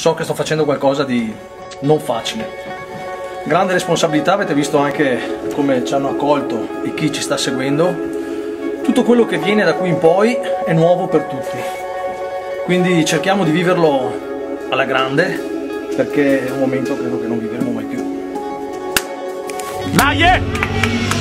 so che sto facendo qualcosa di non facile. Grande responsabilità, avete visto anche come ci hanno accolto e chi ci sta seguendo. Tutto quello che viene da qui in poi è nuovo per tutti. Quindi cerchiamo di viverlo alla grande perché è un momento credo che non vivremo mai più. Dai!